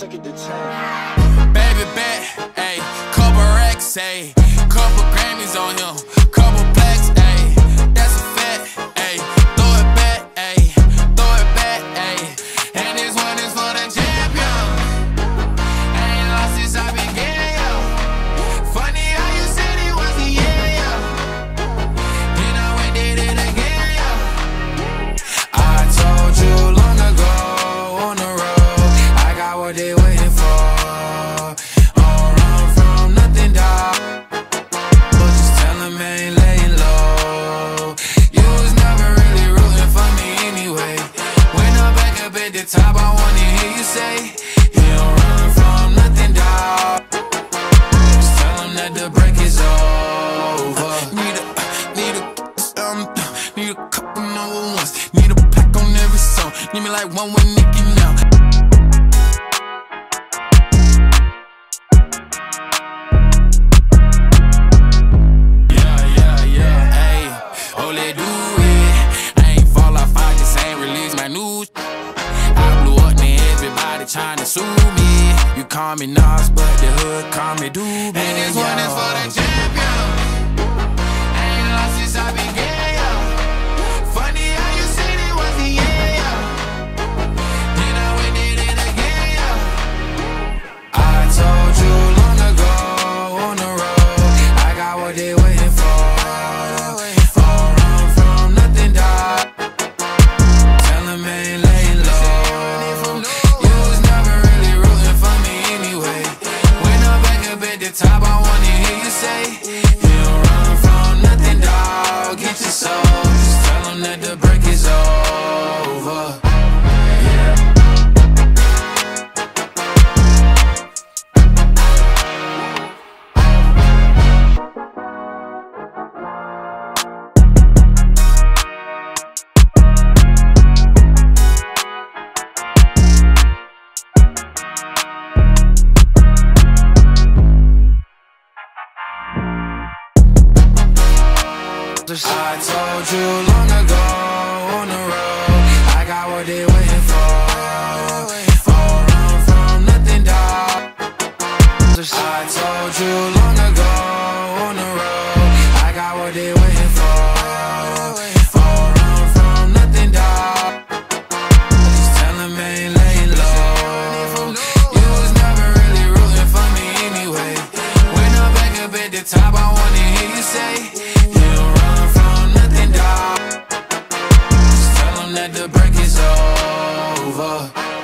Check it to 10. Baby bet, ayy, couple racks, ayy, couple Grammys on him, top, I wanna hear you say, You don't run from nothing, dog. Just tell that the break is over. Need a, need a, um, need a couple number ones. Need a pack on every song. Need me like one with Nicki now. Sue me. You call me Nas, but the hood call me Doobie. And this one is for the champion. Ain't lost since I began. Funny how you said it was the year. Then I went did it again. I told you long ago on the road, I got what they waiting for. I wanna hear you say, You don't run from nothing, dog. Get your soul. Just tell that the break is over. I told you long ago on the road, I got what they waiting for. Don't run from nothing, dog. I told you long ago on the road, I got what they waiting for. Don't run from nothing, dog. Just tell them ain't laying low. You was never really rooting for me anyway. When I'm back up at the top, I wanna hear you say, that the break is over.